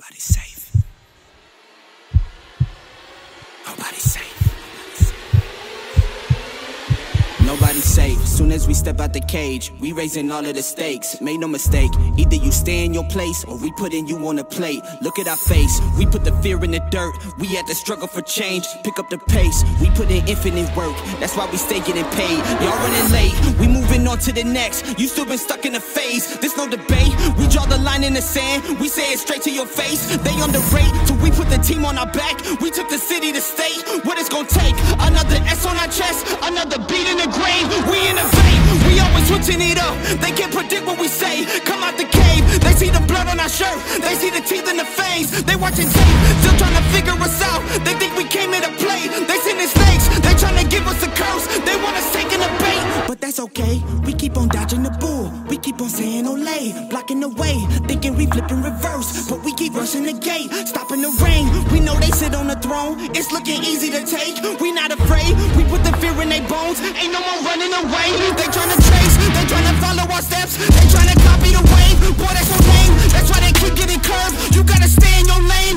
Nobody's safe. Nobody's safe. Soon as we step out the cage, we raising all of the stakes. Make no mistake, either you stay in your place or we putting you on a plate. Look at our face, we put the fear in the dirt. We had to struggle for change, pick up the pace. We put in infinite work, that's why we stay getting paid. Y'all running late, we moving on to the next. You still been stuck in a phase, there's no debate. We draw the line in the sand, we say it straight to your face. They underrate, so we put the team on our back. We took the city to state. What it's gonna take? Another S on our chest, another beat in the We innovate, we always switching it up. They can't predict what we say. Come out the cave, they see the blood on our shirt, they see the teeth in the fangs. They watching tape, still trying to figure us out. They think we came here to play. They sending snakes, they trying to give us a curse. They want us taking the bait, but that's okay. We keep on dodging the bull. We keep on saying Olay, blocking the way, thinking we flipping reverse, but we keep rushing the gate, stopping the rain. We know they sit on the throne. It's looking easy to take. We not afraid. We put the fear in their bones. Running away. They tryna chase. They tryna follow our steps. They tryna copy the wave. Boy, that's so lame. That's why they keep getting curved. You gotta stay in your lane.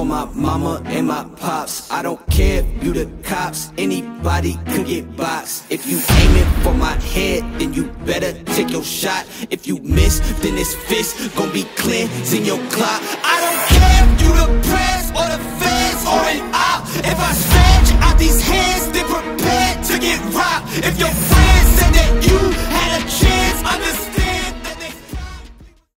For my mama and my pops. I don't care if you the cops, anybody could get boxed. If you aiming for my head, then you better take your shot. If you miss, then this fist gon' be cleansing your clock. I don't care if you the press or the feds or an op. If I stretch out these hands, then prepare to get robbed. If your friends said